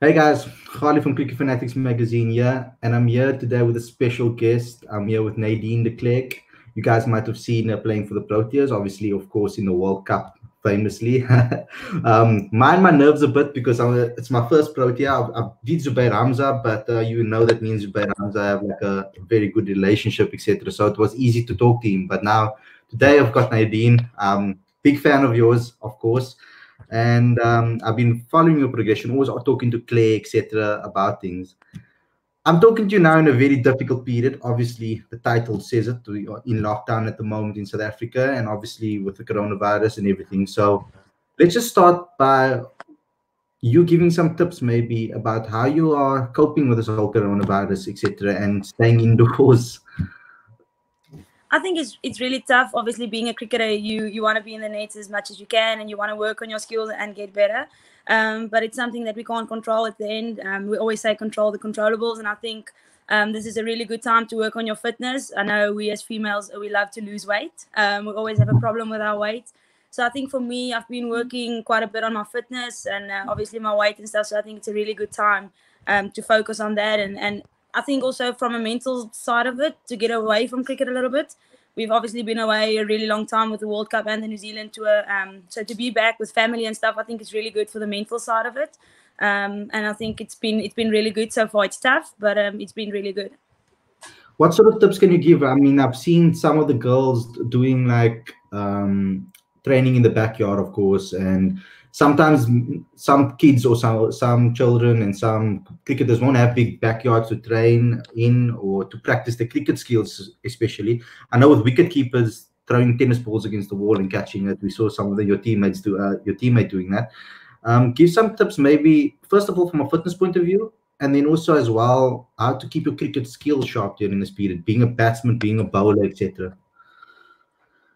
Hey guys, Harley from Cricket Fanatics magazine here, and I'm here today with a special guest. I'm here with Nadine de Klerk. You guys might have seen her playing for the Proteas, obviously, of course, in the World Cup, famously. um, mind my nerves a bit because I'm it's my first Protea. I, I did Zubair Hamza, but uh, you know that means Zubair. I have like a very good relationship, etc. So it was easy to talk to him. But now today I've got Nadine. Um, big fan of yours, of course and um, I've been following your progression, always talking to Clay, etc., about things. I'm talking to you now in a very difficult period. Obviously, the title says it. We are in lockdown at the moment in South Africa, and obviously with the coronavirus and everything. So, let's just start by you giving some tips, maybe about how you are coping with this whole coronavirus, etc., and staying indoors. I think it's it's really tough. Obviously, being a cricketer, you you want to be in the nets as much as you can, and you want to work on your skills and get better. Um, but it's something that we can't control at the end. Um, we always say control the controllables, and I think um, this is a really good time to work on your fitness. I know we as females we love to lose weight. Um, we always have a problem with our weight. So I think for me, I've been working quite a bit on my fitness and uh, obviously my weight and stuff. So I think it's a really good time um, to focus on that and and I think also from a mental side of it to get away from cricket a little bit. We've obviously been away a really long time with the World Cup and the New Zealand tour. Um, so to be back with family and stuff, I think is really good for the mental side of it. Um, and I think it's been it's been really good so far. It's tough, but um, it's been really good. What sort of tips can you give? I mean, I've seen some of the girls doing like um, training in the backyard, of course, and sometimes some kids or some some children and some cricketers won't have big backyards to train in or to practice their cricket skills especially. I know with wicket keepers throwing tennis balls against the wall and catching it we saw some of the, your teammates do uh, your teammate doing that. Um, give some tips maybe first of all from a fitness point of view and then also as well how to keep your cricket skills sharp during this period being a batsman being a bowler etc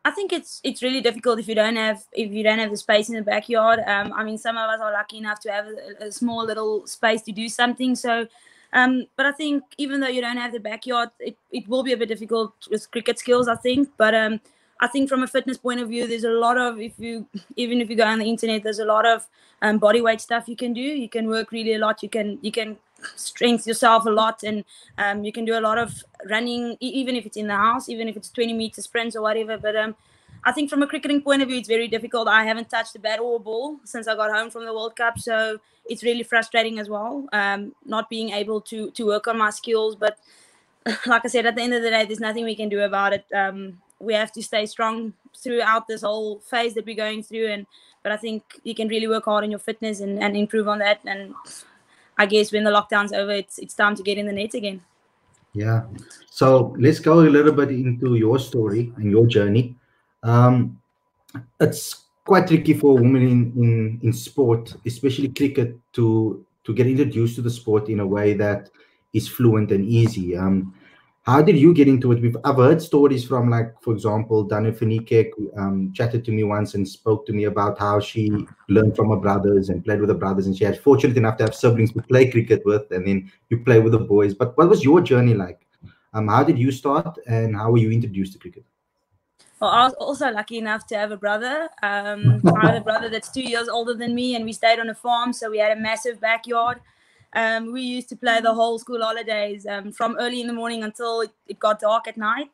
I think it's it's really difficult if you don't have if you don't have the space in the backyard. Um, I mean, some of us are lucky enough to have a, a small little space to do something. So, um, but I think even though you don't have the backyard, it, it will be a bit difficult with cricket skills. I think, but um, I think from a fitness point of view, there's a lot of if you even if you go on the internet, there's a lot of um, body weight stuff you can do. You can work really a lot. You can you can strength yourself a lot and um, you can do a lot of running even if it's in the house even if it's 20 meter sprints or whatever but um, i think from a cricketing point of view it's very difficult. I haven't touched a bat or a ball since i got home from the world cup so it's really frustrating as well um, not being able to to work on my skills but like i said at the end of the day there's nothing we can do about it. Um, we have to stay strong throughout this whole phase that we're going through and but i think you can really work hard on your fitness and, and improve on that and I guess when the lockdown's over, it's it's time to get in the net again. Yeah. So let's go a little bit into your story and your journey. Um, it's quite tricky for women in, in, in sport, especially cricket, to to get introduced to the sport in a way that is fluent and easy. Um, how did you get into it? We've I've heard stories from like, for example, Dane van Niekerk um, chatted to me once and spoke to me about how she learned from her brothers and played with her brothers, and she had fortunate enough to have siblings to play cricket with, and then you play with the boys. But what was your journey like? Um, how did you start, and how were you introduced to cricket? Well, I was also lucky enough to have a brother. Um, I have a brother that's two years older than me, and we stayed on a farm, so we had a massive backyard. Um, we used to play the whole school holidays um, from early in the morning until it, it got dark at night.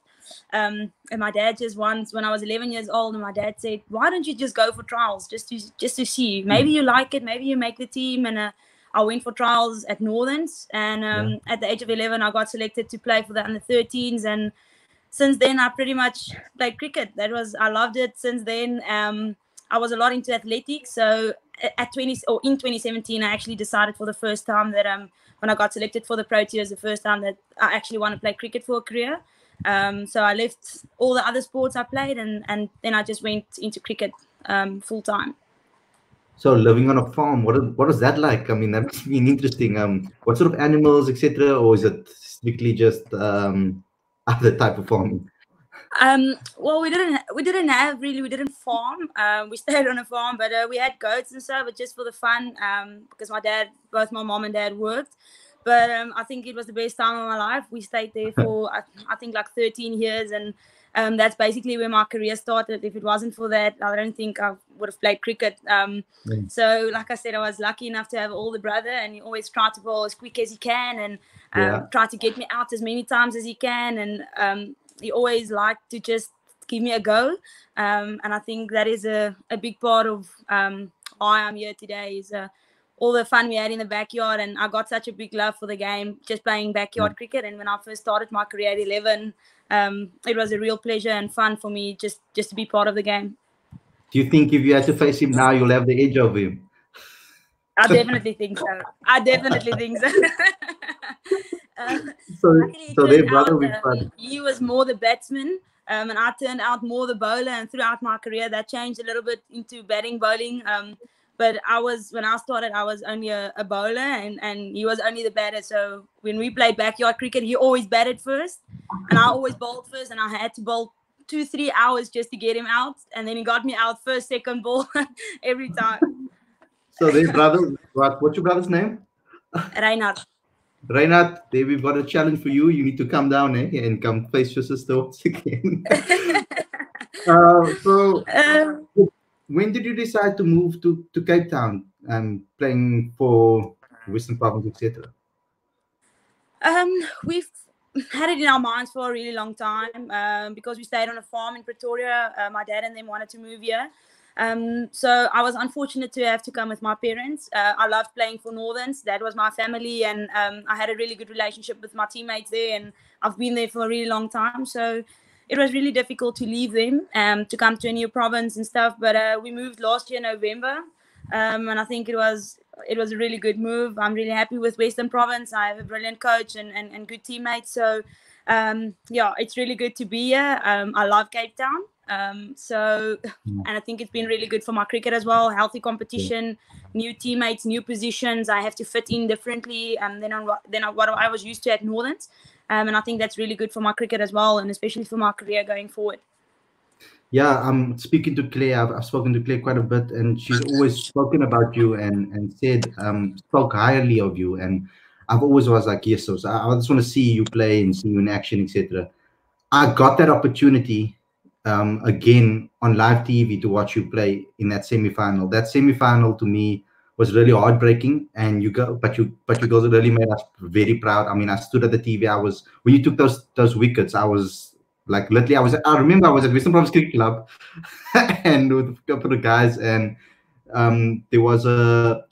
Um, and my dad just once, when I was 11 years old, and my dad said, "Why don't you just go for trials, just to just to see? Maybe you like it, maybe you make the team." And uh, I went for trials at Northerns, and um, yeah. at the age of 11, I got selected to play for the under 13s. And since then, I pretty much played cricket. That was I loved it. Since then, um, I was a lot into athletics, so at 20 or in 2017 i actually decided for the first time that um when i got selected for the proteas the first time that i actually want to play cricket for a career. Um so i left all the other sports i played and and then i just went into cricket um full time. So living on a farm what is, what is that like? I mean that's been interesting um what sort of animals etc or is it strictly just um other type of farming um, well, we didn't we didn't have really we didn't farm. Um, we stayed on a farm, but uh, we had goats and stuff, but just for the fun. Um, because my dad, both my mom and dad worked, but um, I think it was the best time of my life. We stayed there for I, I think like 13 years, and um, that's basically where my career started. If it wasn't for that, I don't think I would have played cricket. Um, mm. So, like I said, I was lucky enough to have older brother, and he always tried to bowl as quick as he can, and um, yeah. try to get me out as many times as he can, and um, he always liked to just give me a go. Um, and I think that is a, a big part of um, why I'm here today. Is uh, all the fun we had in the backyard, and I got such a big love for the game, just playing backyard mm. cricket. And when I first started my career at 11, um, it was a real pleasure and fun for me just just to be part of the game. Do you think if you had to face him now, you'll have the edge of him? I definitely think so. I definitely think so. uh, so, so their brother out, uh, he was more the batsman, um, and I turned out more the bowler. And throughout my career, that changed a little bit into batting bowling. Um, but I was when I started, I was only a, a, bowler, and and he was only the batter. So when we played backyard cricket, he always batted first, and I always bowled first, and I had to bowl two three hours just to get him out, and then he got me out first, second ball every time. So their brother, what what's your brother's name? Reinhard. Reinhard, there we've got a challenge for you. You need to come down eh, and come face your sister once again. uh, so. Um, when did you decide to move to, to Cape Town and playing for Western Province, etc.? Um, we've had it in our minds for a really long time um, because we stayed on a farm in Pretoria. Uh, my dad and them wanted to move here. Um, so I was unfortunate to have to come with my parents. Uh, I loved playing for Northerns. That was my family, and um, I had a really good relationship with my teammates there, and I've been there for a really long time. So it was really difficult to leave them um, to come to a new province and stuff. But uh, we moved last year November, um, and I think it was it was a really good move. I'm really happy with Western Province. I have a brilliant coach and, and, and good teammates. So um, yeah, it's really good to be here. Um, I love Cape Town. Um, so, and I think it's been really good for my cricket as well. Healthy competition, new teammates, new positions. I have to fit in differently um, than on than what I was used to at Northerns. Um, and I think that's really good for my cricket as well, and especially for my career going forward. Yeah, I'm speaking to Claire. I've, I've spoken to Claire quite a bit, and she's always spoken about you and and said um, spoke highly of you. And I've always was like, yes, so, so I just want to see you play and see you in action, etc. I got that opportunity um, again on live TV to watch you play in that semi-final. That semi-final to me was really heartbreaking and you go but you but you girls really made us very proud i mean i stood at the tv i was when you took those those wickets i was like literally i was i remember i was at western province cricket club and with a couple of guys and um there was a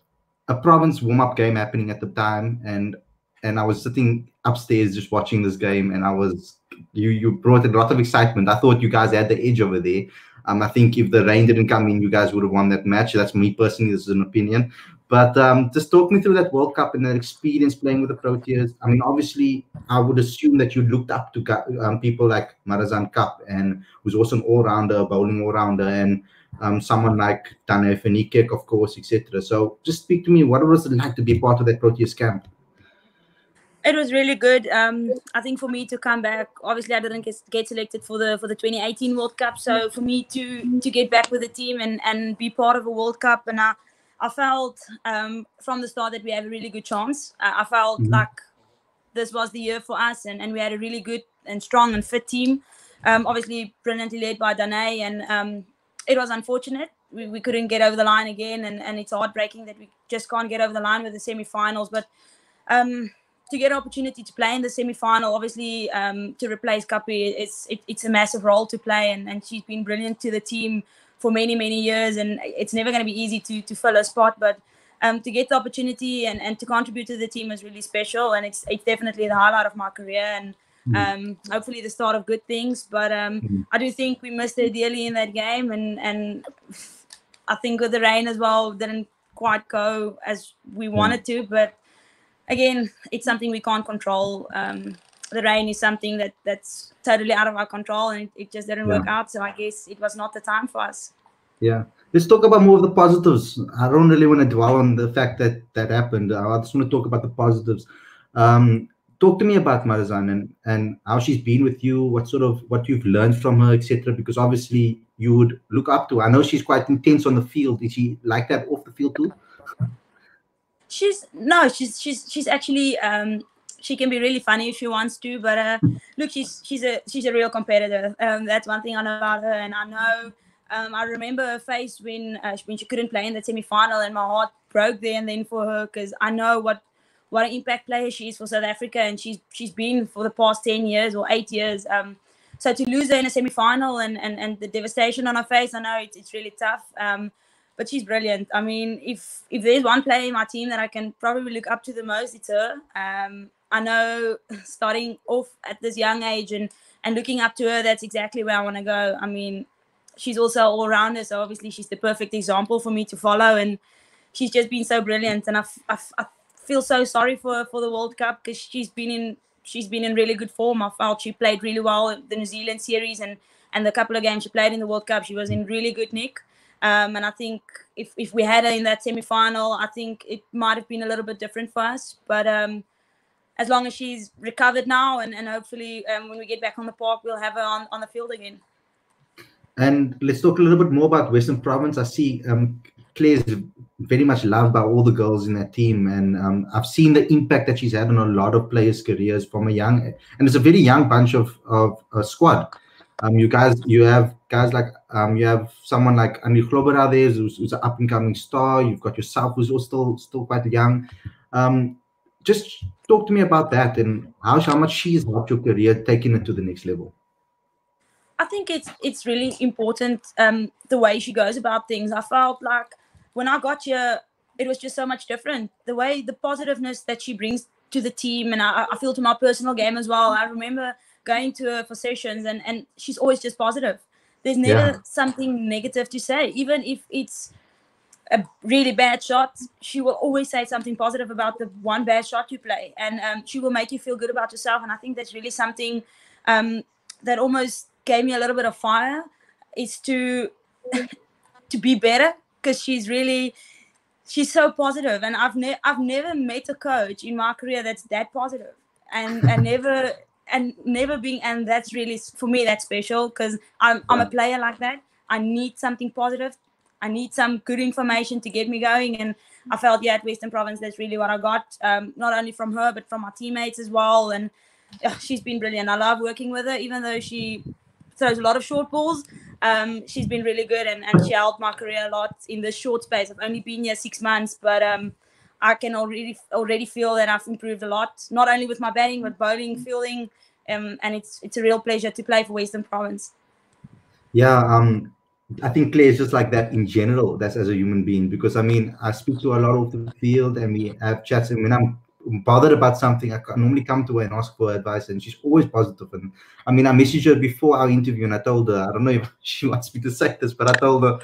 a province warm-up game happening at the time and and i was sitting upstairs just watching this game and i was you you brought a lot of excitement i thought you guys had the edge over there um, I think if the rain didn't come in, you guys would have won that match. That's me personally. This is an opinion. But um, just talk me through that World Cup and that experience playing with the Proteas. I mean, obviously, I would assume that you looked up to um, people like Marizanne Kapp, and who's also an all-rounder, bowling all-rounder, and um, someone like Dane van Niekerk, of course, etc. So just speak to me. What was it like to be part of that Proteas camp? It was really good. Um, I think for me to come back, obviously I didn't get, get selected for the for the 2018 World Cup. So for me to to get back with the team and and be part of a World Cup, and I I felt um, from the start that we have a really good chance. Uh, I felt mm-hmm. like this was the year for us, and and we had a really good and strong and fit team. Um, obviously brilliantly led by Dane, and um, it was unfortunate we, we couldn't get over the line again, and and it's heartbreaking that we just can't get over the line with the semi-finals, but. Um, to get an opportunity to play in the semi-final, obviously um, to replace Kapi, it's it, it's a massive role to play, and, and she's been brilliant to the team for many many years, and it's never going to be easy to to fill a spot, but. Um, to get the opportunity and, and to contribute to the team is really special, and it's it's definitely the highlight of my career, and mm. um, hopefully the start of good things. But um, mm. I do think we missed it dearly in that game, and and I think with the rain as well didn't quite go as we wanted to. But again, it's something we can't control. Um, the rain is something that that's totally out of our control, and it, it just didn't yeah. work out. So I guess it was not the time for us. Yeah, let's talk about more of the positives. I don't really want to dwell on the fact that that happened. I just want to talk about the positives. Um, talk to me about Marizanne and, and how she's been with you, what sort of what you've learned from her, etc. Because obviously you would look up to. Her. I know she's quite intense on the field. Is she like that off the field too? She's no she's she's she's actually um she can be really funny if she wants to. But uh, look, she's she's a she's a real competitor. Um, that's one thing I know about her, and I know. Um, I remember her face when uh, when she couldn't play in the semi final, and my heart broke there and then for her because I know what what an impact player she is for South Africa, and she's she's been for the past ten years or eight years. Um, so to lose her in a semi final and, and and the devastation on her face, I know it's, it's really tough. Um, but she's brilliant. I mean, if if there's one player in my team that I can probably look up to the most, it's her. Um, I know starting off at this young age and and looking up to her, that's exactly where I want to go. I mean, she's also all rounder, so obviously she's the perfect example for me to follow, and she's just been so brilliant. And I, I, feel so sorry for her for the World Cup because she's been in she's been in really good form. I felt she played really well in the New Zealand series and and the couple of games she played in the World Cup, she was in really good nick. Um, and I think if, if we had her in that semi final, I think it might have been a little bit different for us. But um, as long as she's recovered now, and, and hopefully um, when we get back on the park, we'll have her on, on the field again. And let's talk a little bit more about Western Province. I see um, Claire's very much loved by all the girls in that team, and um, I've seen the impact that she's had on a lot of players' careers from a young, and it's a very young bunch of of a squad. Um, you guys, you have guys like um, you have someone like Andy Klobera there, who's, who's an up and coming star. You've got yourself, who's still still quite young. Um, just talk to me about that and how how much she's helped your career, taking it to the next level. I think it's it's really important um, the way she goes about things. I felt like when I got here, it was just so much different. The way the positiveness that she brings to the team, and I, I feel to my personal game as well. I remember going to her for sessions and and she's always just positive. There's never yeah. something negative to say. Even if it's a really bad shot she will always say something positive about the one bad shot you play. And um, she will make you feel good about yourself. And i think that's really something um, that almost gave me a little bit of fire is to to be better. Because she's really she's so positive. And i've, ne- I've never met a coach in my career that's that positive and i never and never being and that's really for me that's special because I'm I'm a player like that. I need something positive. I need some good information to get me going. And I felt yeah at Western Province that's really what I got. Um, not only from her but from my teammates as well. And she's been brilliant. I love working with her, even though she throws a lot of short balls. Um, she's been really good and, and she helped my career a lot in this short space. I've only been here six months, but um, I can already already feel that I've improved a lot, not only with my batting but bowling, fielding, um, and it's it's a real pleasure to play for Western Province. Yeah, um, I think Claire is just like that in general. That's as a human being because I mean I speak to a lot of the field and we have chats. And when I'm bothered about something, I normally come to her and ask for advice, and she's always positive. And I mean, I messaged her before our interview, and I told her I don't know if she wants me to say this, but I told her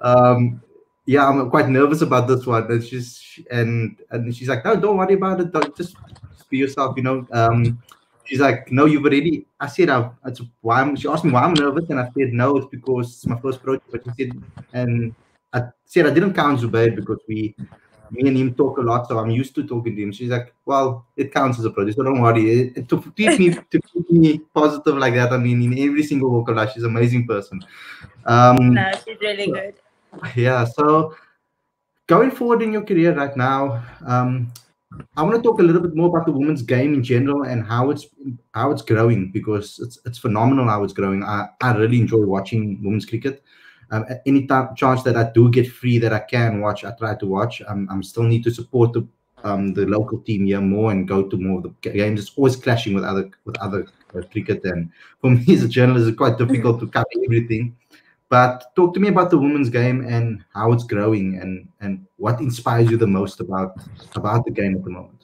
um, yeah, I'm quite nervous about this one. And she's and and she's like, no, don't worry about it. Don't, just be yourself, you know. Um, she's like, no, you've already. I said, I, why I'm. She asked me why I'm nervous, and I said, no, it's because it's my first Protea. But she said, and I said I didn't count Zubair because we, me and him talk a lot, so I'm used to talking to him. She's like, well, it counts as a Protea, so don't worry. It, to keep me to keep me positive like that, I mean, in every single life, she's an amazing person. Um, no, she's really good yeah so going forward in your career right now um, i want to talk a little bit more about the women's game in general and how it's how it's growing because it's it's phenomenal how it's growing i, I really enjoy watching women's cricket um, any time, chance that i do get free that i can watch i try to watch um, i'm still need to support the um, the local team here more and go to more of the games. It's always clashing with other with other uh, cricket, and for me as a journalist, it's quite difficult to cover everything. But talk to me about the women's game and how it's growing and and what inspires you the most about about the game at the moment.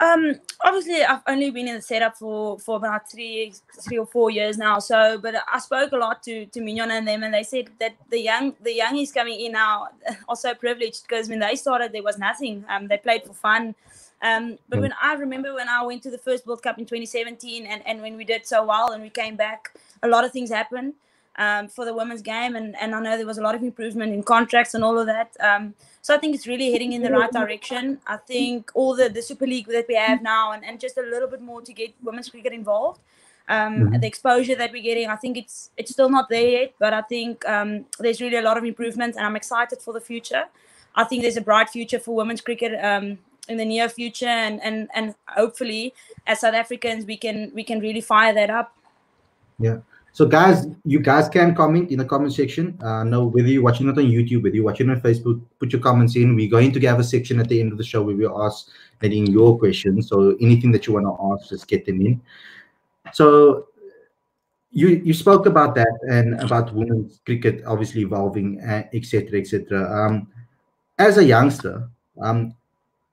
Um, obviously, I've only been in the setup for, for about three three or four years now. So, but I spoke a lot to to Mignon and them, and they said that the young the youngies coming in now are so privileged because when they started, there was nothing. Um, they played for fun. Um, but mm. when I remember when I went to the first World Cup in 2017, and and when we did so well and we came back, a lot of things happened um, for the women's game. And, and I know there was a lot of improvement in contracts and all of that. Um, so I think it's really heading in the right direction. I think all the, the Super League that we have now and, and just a little bit more to get women's cricket involved. Um, mm-hmm. The exposure that we're getting, I think it's it's still not there yet, but I think um, there's really a lot of improvements, and I'm excited for the future. I think there's a bright future for women's cricket um, in the near future, and and and hopefully, as South Africans, we can we can really fire that up. Yeah. So guys, you guys can comment in the comment section. Uh, know whether you're watching it on YouTube, whether you're watching it on Facebook, put your comments in. We're going to have a section at the end of the show where we ask getting your questions. So anything that you want to ask, just get them in. So you you spoke about that and about women's cricket obviously evolving, etc., etc. Um, as a youngster, um,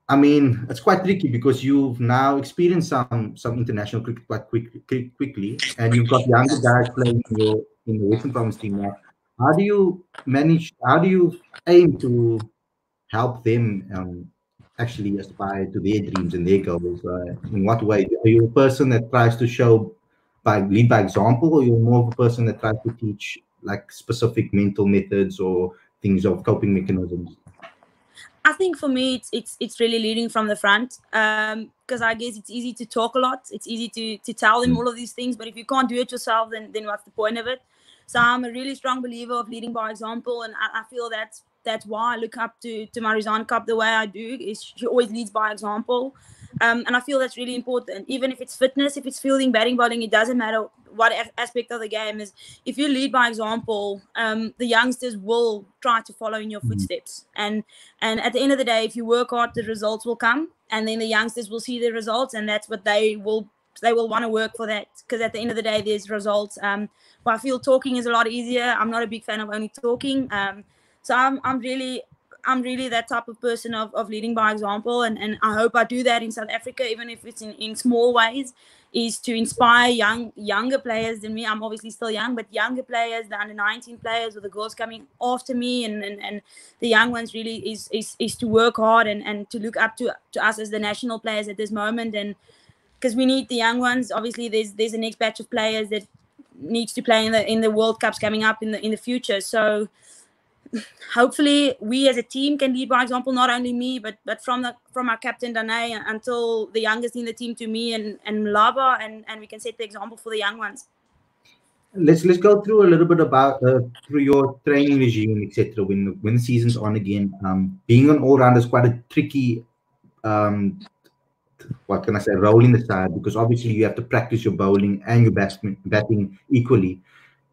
I mean, it's quite tricky because you've now experienced some some international cricket quite quick, quickly, and you've got younger guys playing in your in the Western Province team now. How do you manage? How do you aim to help them um, actually aspire to their dreams and their goals? Uh, in what way? Are you a person that tries to show by lead by example, or you're more of a person that tries to teach like specific mental methods or things of coping mechanisms? I think for me, it's it's it's really leading from the front because um, I guess it's easy to talk a lot. It's easy to to tell them mm. all of these things, but if you can't do it yourself, then then what's the point of it? So I'm a really strong believer of leading by example, and I, I feel that's that's why I look up to to Marizanne Kapp the way I do. Is she always leads by example, um, and I feel that's really important. Even if it's fitness, if it's fielding, batting, bowling, it doesn't matter what aspect of the game is. If you lead by example um, the youngsters will try to follow in your mm-hmm. footsteps. And and at the end of the day if you work hard the results will come. And then the youngsters will see the results and that's what they will they will want to work for that. Because at the end of the day there's results. Um but i feel talking is a lot easier. I'm not a big fan of only talking. Um so i'm, I'm really I'm really that type of person of, of leading by example and, and I hope I do that in South Africa even if it's in, in small ways is to inspire young younger players than me. I'm obviously still young, but younger players, the under 19 players or the girls coming after me and, and, and the young ones really is, is is to work hard and, and to look up to, to us as the national players at this moment and because we need the young ones. Obviously there's there's a next batch of players that needs to play in the in the World Cups coming up in the in the future. So hopefully we as a team can lead by example not only me but but from the from our captain Dane until the youngest in the team to me and and Laba and and we can set the example for the young ones. Let's let's go through a little bit about uh, through your training regime etc when when the season's on again. Um, being an all-rounder is quite a tricky um, what can I say, role in the side because obviously you have to practice your bowling and your batting, batting equally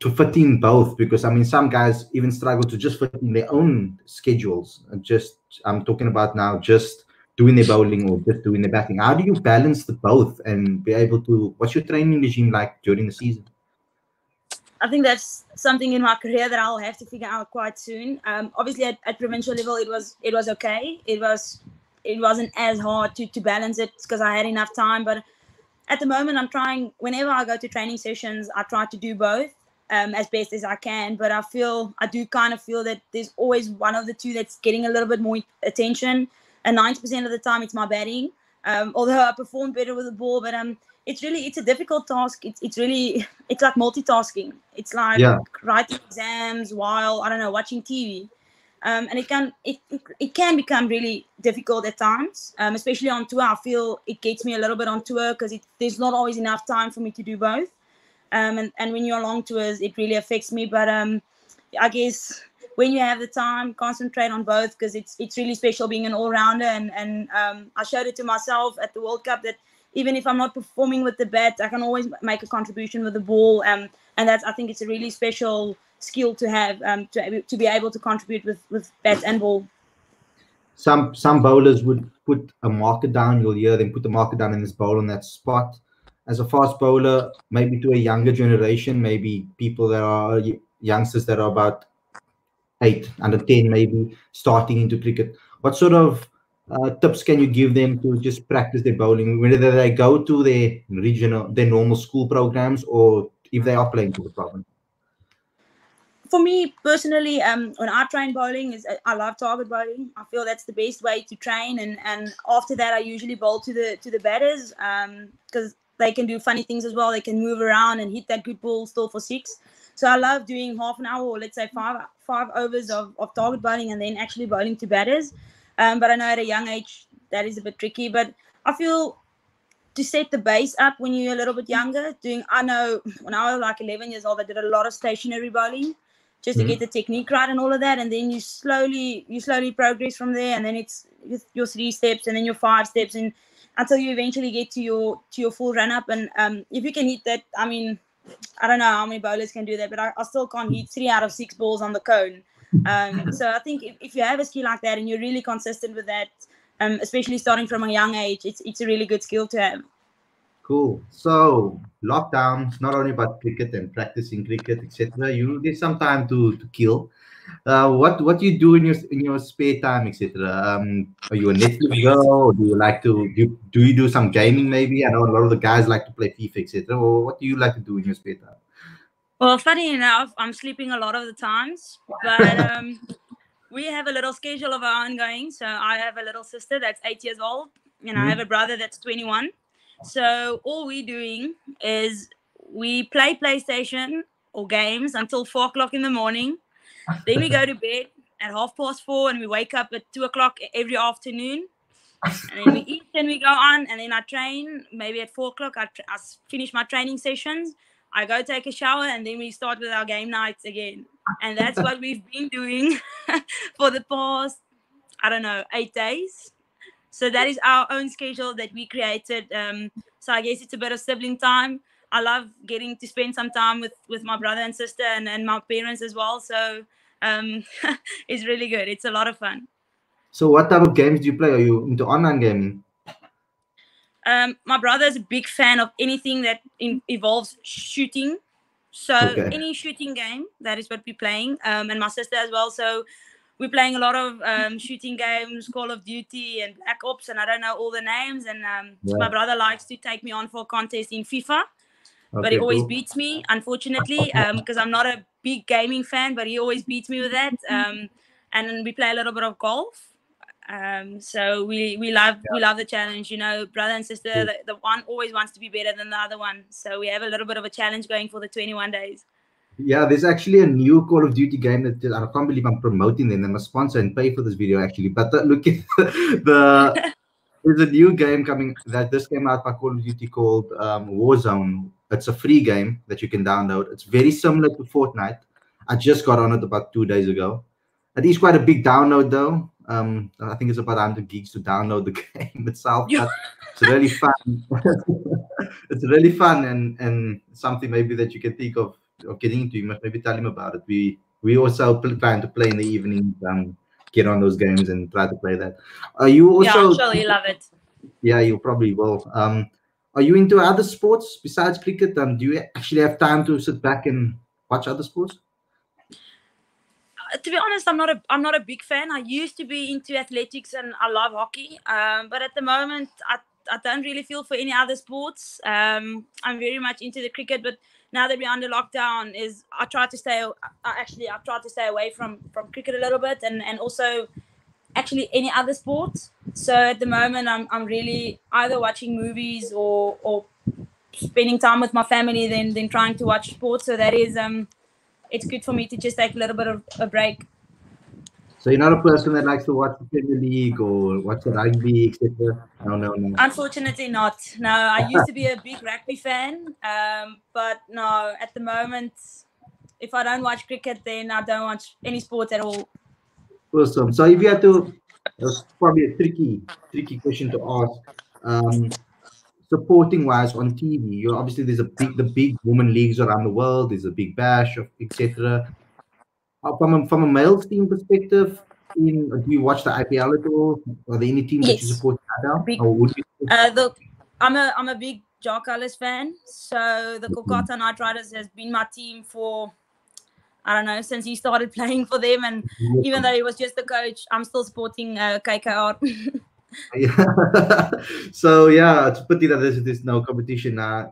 to fit in both because I mean some guys even struggle to just fit in their own schedules and just I'm talking about now just doing their bowling or just doing their batting. How do you balance the both and be able to what's your training regime like during the season? I think that's something in my career that I'll have to figure out quite soon. Um, obviously at, at provincial level it was it was okay. It was it wasn't as hard to to balance it because I had enough time. But at the moment I'm trying whenever I go to training sessions, I try to do both um, as best as I can. But I feel I do kind of feel that there's always one of the two that's getting a little bit more attention. And 90% of the time, it's my batting. Um, although I perform better with the ball, but um, it's really it's a difficult task. It's it's really it's like multitasking. It's like yeah. writing exams while I don't know watching TV. Um, and it can it, it, it can become really difficult at times, um, especially on tour. I feel it gets me a little bit on tour because there's not always enough time for me to do both um, and, and when you're along tours, it really affects me. But um, I guess when you have the time, concentrate on both because it's it's really special being an all rounder. And and um, I showed it to myself at the World Cup that even if I'm not performing with the bat, I can always make a contribution with the ball. Um, and that's I think it's a really special skill to have um, to to be able to contribute with with bat and ball. Some some bowlers would put a marker down. You'll hear them put the marker down in this bowl on that spot as a fast bowler, maybe to a younger generation, maybe people that are youngsters that are about eight, under 10, maybe starting into cricket? What sort of uh, tips can you give them to just practice their bowling, whether they go to their regional, their normal school programs, or if they are playing for the province? For me personally, um, when I train bowling, is I love target bowling. I feel that's the best way to train, and and after that, I usually bowl to the to the batters because um, they can do funny things as well. They can move around and hit that good ball still for six. So I love doing half an hour or let's say five five overs of, of target bowling and then actually bowling to batters. Um, but I know at a young age that is a bit tricky. But I feel to set the base up when you're a little bit younger, doing I know when I was like 11 years old, I did a lot of stationary bowling. just to mm-hmm. get the technique right and all of that and then you slowly you slowly progress from there and then it's your three steps and then your five steps and until you eventually get to your to your full run up and um, if you can hit that i mean i don't know how many bowlers can do that but i, I still can't hit three out of six balls on the cone um, so i think if, if you have a skill like that and you're really consistent with that um, especially starting from a young age it's, it's a really good skill to have Cool. So lockdown, not only about cricket and practicing cricket, etc. You need some time to to kill. Uh, what what do you do in your in your spare time, etc. Um, are you a Netflix girl, or do you like to do do you do some gaming? Maybe I know a lot of the guys like to play FIFA, etc. Or what do you like to do in your spare time? Well, funny enough, I'm sleeping a lot of the times, but um, we have a little schedule of our own going. So I have a little sister that's eight years old, and mm-hmm. I have a brother that's 21. So all we're doing is we play PlayStation or games until four o'clock in the morning. Then we go to bed at half past four and we wake up at two o'clock every afternoon. And then we eat, then we go on, and then I train. Maybe at four o'clock, I, I finish my training sessions. I go take a shower, and then we start with our game nights again. And that's what we've been doing for the past, I don't know, eight days. So that is our own schedule that we created. Um, so I guess it's a bit of sibling time. I love getting to spend some time with with my brother and sister and, and my parents as well. So um, it's really good. It's a lot of fun. So what type of games do you play? Are you into online gaming? Um, my brother is a big fan of anything that in, involves shooting. So okay. any shooting game, that is what we're playing. Um, and my sister as well. So we're playing a lot of um, shooting games, Call of Duty and Black Ops, and I don't know all the names. And um, yeah. my brother likes to take me on for a contest in FIFA, okay, but he always cool. beats me, unfortunately, because um, I'm not a big gaming fan. But he always beats me with that. Um, and then we play a little bit of golf. Um, so we we love yeah. we love the challenge. You know, brother and sister, the, the one always wants to be better than the other one. So we have a little bit of a challenge going for the 21 days. Yeah, there's actually a new Call of Duty game that I can't believe I'm promoting them. I'm a sponsor and pay for this video actually. But the, look at the there's a new game coming that this came out by Call of Duty called um, Warzone. It's a free game that you can download. It's very similar to Fortnite. I just got on it about two days ago. It is quite a big download though. Um, I think it's about 100 gigs to download the game itself. But it's really fun. it's really fun and and something maybe that you can think of or getting into, you must maybe tell him about it. We we also plan to play in the evening. um, get on those games and try to play that. Are you also? Yeah, I'm sure you love it. Yeah, you probably will. Um, are you into other sports besides cricket? Um, do you actually have time to sit back and watch other sports? Uh, to be honest, I'm not a I'm not a big fan. I used to be into athletics and I love hockey, um, but at the moment I I don't really feel for any other sports. Um, I'm very much into the cricket, but now that we're under lockdown is I try to stay actually I try to stay away from from cricket a little bit and and also actually any other sports. So at the moment I'm I'm really either watching movies or or spending time with my family than than trying to watch sports. So that is um it's good for me to just take a little bit of a break. So you're not a person that likes to watch the Premier League or watch the rugby, etc. No, no, no. Unfortunately, not. No, I used to be a big rugby fan, um, but no, at the moment, if I don't watch cricket, then I don't watch any sport at all. Awesome. So if you had to, that's probably a tricky, tricky question to ask. Um, supporting wise on TV, you obviously there's a big, the big women leagues around the world. There's a big bash of etc uh, from a, from a males team perspective, in do you watch the IPL at all? Are there any teams yes. that you support? Big, uh, the, I'm a I'm a big Jacques Kallis fan. So the mm-hmm. Kolkata Knight Riders has been my team for I don't know since he started playing for them, and even though he was just the coach, I'm still supporting uh, KKR. yeah. so yeah, it's pity that there's, there's no competition. Uh,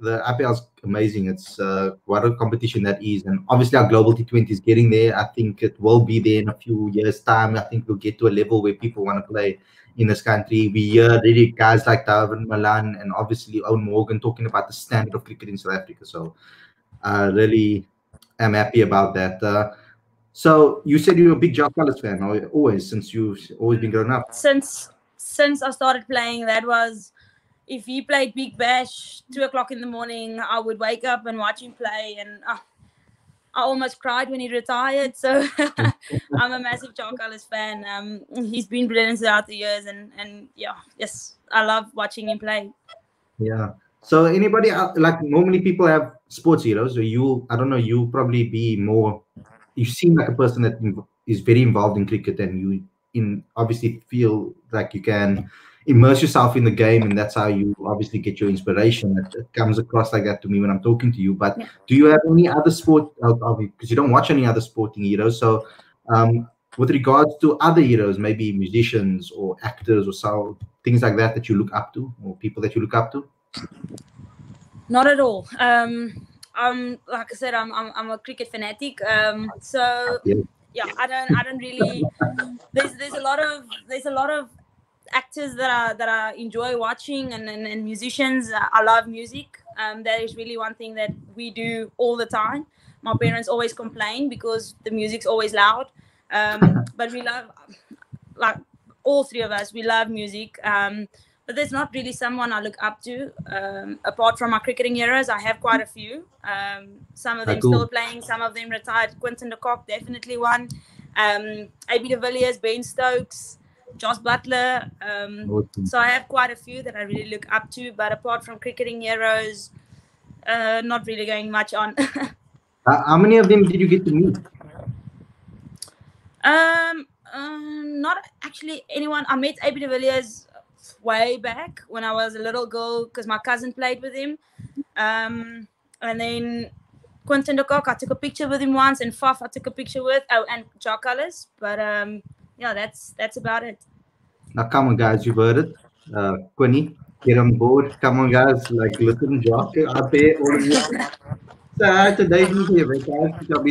the IPL is amazing. It's uh, what a competition that is, and obviously our global T20 is getting there. I think it will be there in a few years' time. I think we'll get to a level where people want to play in this country. We hear really guys like Dawid Malan and obviously Eoin Morgan talking about the standard of cricket in South Africa. So I really am happy about that. Uh, so you said you're a big Jacques Kallis fan, always since you've always been growing up. Since since I started playing, that was if he played Big Bash two o'clock in the morning, I would wake up and watch him play, and uh, I almost cried when he retired. So I'm a massive Jacques Kallis fan. Um, he's been brilliant throughout the years, and and yeah, yes, I love watching him play. Yeah. So anybody like normally people have sports heroes, or you, I don't know, you probably be more. You seem like a person that is very involved in cricket, and you in obviously feel like you can immerse yourself in the game and that's how you obviously get your inspiration it, it comes across like that to me when i'm talking to you but yeah. do you have any other sport because you don't watch any other sporting heroes so um, with regards to other heroes maybe musicians or actors or so things like that that you look up to or people that you look up to not at all um um like i said i'm i'm, I'm a cricket fanatic um so yeah. yeah i don't i don't really there's there's a lot of there's a lot of actors that I that I enjoy watching and, and, and musicians. I love music. Um, that is really one thing that we do all the time. My parents always complain because the music's always loud. Um, but we love, like all three of us, we love music. Um, but there's not really someone I look up to. Um, apart from my cricketing heroes, I have quite a few. Um, some of them cool. still playing, some of them retired. Quinton de Kock, definitely one. Um, AB de Villiers, Ben Stokes, Jos Buttler. Um, awesome. So I have quite a few that I really look up to. But apart from cricketing heroes, uh, not really going much on. uh, how many of them did you get to meet? Um, um not actually anyone. I met AB de Villiers way back when I was a little girl because my cousin played with him. Um, and then Quinton de Kock, I took a picture with him once, and Faf, I took a picture with. Oh, and Jacques Kallis. But um, yeah, that's that's about it. Now, come on, guys, you've heard it. Uh, Quinny, get on board. Come on, guys. Like, listen, Jock out there, all of you. So, today, here, guys. I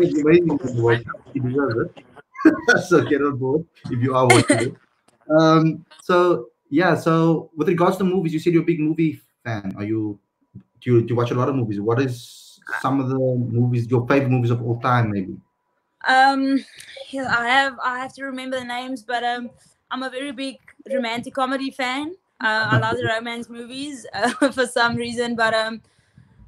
she's amazing voice. She deserves it. so, get on board if you are watching it. Um, so, yeah, so with regards to movies, you said you're a big movie fan. Are you, do you, do you watch a lot of movies? What is some of the movies, your favorite movies of all time, maybe? Um, I have I have to remember the names, but um, I'm a very big romantic comedy fan. Uh, I love the romance movies uh, for some reason, but um,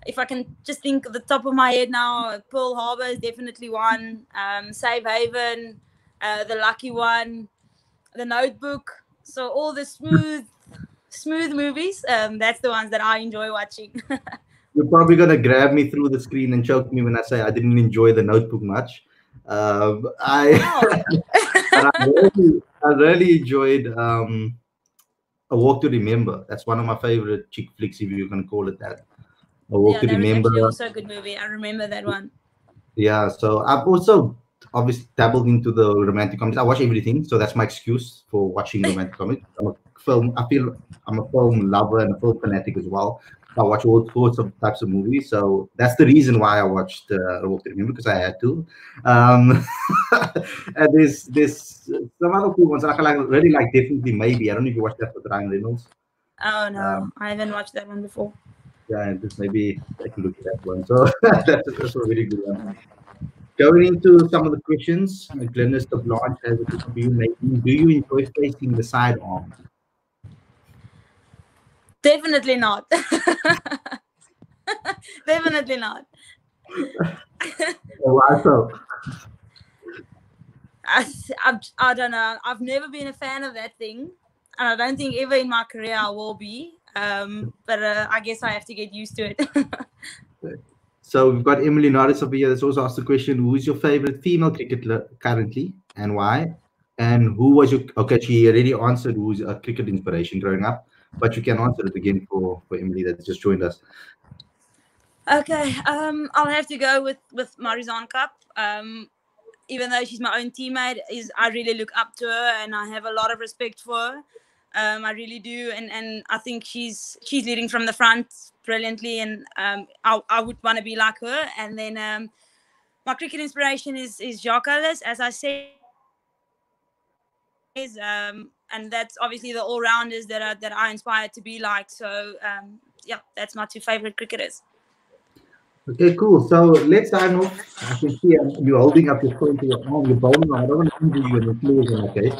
if I can just think of the top of my head now, Pearl Harbor is definitely one. Um, Safe Haven, uh, The Lucky One, The Notebook. So all the smooth, smooth movies. Um, that's the ones that I enjoy watching. You're probably gonna grab me through the screen and choke me when I say I didn't enjoy The Notebook much. Um, I, I, really, I really enjoyed um, A Walk to Remember. That's one of my favorite chick flicks, if you can call it that. A Walk yeah, to Remember. Was also a good movie. I remember that one. Yeah, so I've also obviously dabbled into the romantic comedies. I watch everything, so that's my excuse for watching romantic comedies. I'm a film. I feel I'm a film lover and a film fanatic as well. I watch all sorts of types of movies. So that's the reason why I watched uh, Walk to Remember because I had to. Um, and there's there's some other cool ones I like really like definitely maybe. I don't know if you watched that with Ryan Reynolds. Oh no, um, I haven't watched that one before. Yeah, just maybe I can look at that one. So that's, that's a really good one. Going into some of the questions, Glennis de Blanche has a question for you. Do you enjoy facing the sidearm? Definitely not. Definitely not. Why so? I, I, I don't know. I've never been a fan of that thing. And I don't think ever in my career I will be. Um, but uh, I guess I have to get used to it. so we've got Emily Norris over here that's also asked the question Who is your favorite female cricketer currently and why? And who was your okay? She already answered who's a cricket inspiration growing up but you can answer it again for for Emily that just joined us. Okay, um, I'll have to go with with Marizanne Kapp. Um, even though she's my own teammate, is I really look up to her and I have a lot of respect for her. Um, I really do, and and I think she's she's leading from the front brilliantly, and um, I I would want to be like her. And then um, my cricket inspiration is is Jacques Kallis, as I said. Is um and that's obviously the all rounders that are that I inspired to be like. So um, yeah, that's my two favorite cricketers. Okay, cool. So let's dive off. I can see um, you're holding up your phone to your arm, you're bowling. I don't want to injure you in the closing, okay?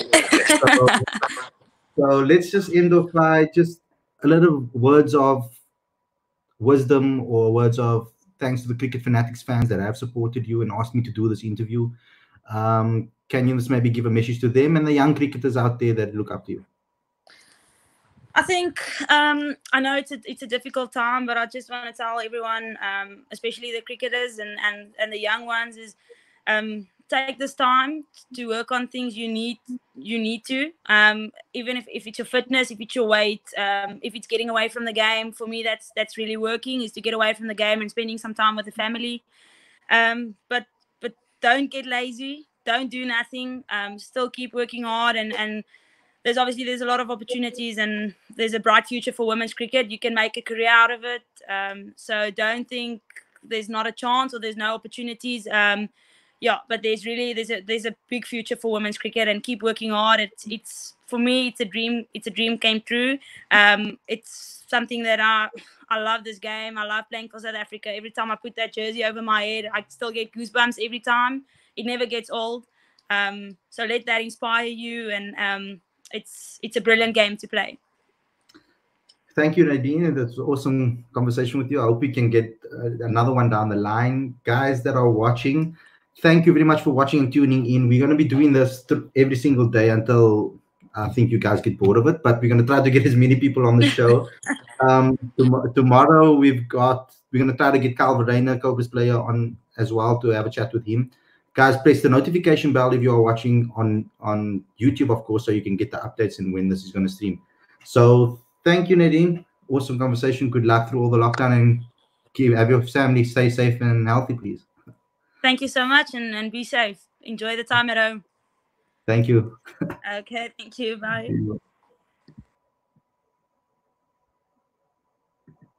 so, so let's just end off by just a little words of wisdom or words of Thanks to the Cricket Fanatics fans that have supported you and asked me to do this interview. Um, can you just maybe give a message to them and the young cricketers out there that look up to you? I think um, I know it's a it's a difficult time, but I just want to tell everyone, um, especially the cricketers and, and, and the young ones, is um, take this time to work on things you need you need to. Um, even if, if it's your fitness, if it's your weight, um, if it's getting away from the game. For me, that's that's really working is to get away from the game and spending some time with the family. Um, but don't get lazy. Don't do nothing. um, still keep working hard and and there's obviously there's a lot of opportunities and there's a bright future for women's cricket. You can make a career out of it. Um, so don't think there's not a chance or there's no opportunities. Um, yeah, but there's really there's a there's a big future for women's cricket and keep working hard. It's it's for me it's a dream it's a dream came true. Um, it's something that I I love this game. I love playing for South Africa. Every time I put that jersey over my head, I still get goosebumps every time. It never gets old. Um, so let that inspire you and um, it's it's a brilliant game to play. Thank you, Nadine. That's awesome conversation with you. I hope we can get uh, another one down the line. Guys that are watching, thank you very much for watching and tuning in. We're going to be doing this every single day until I think you guys get bored of it, but we're going to try to get as many people on the show. um, tom- tomorrow, we've got, we're going to try to get Kyle Verreynne, Cobras player, on as well to have a chat with him. Guys press the notification bell if you are watching on on youtube of course so you can get the updates and when this is going to stream. So thank you nadine. Awesome conversation. Good luck through all the lockdown and keep have your family stay safe and healthy please thank you so much and, and be safe. Enjoy the time at home. Thank you. Okay thank you. Bye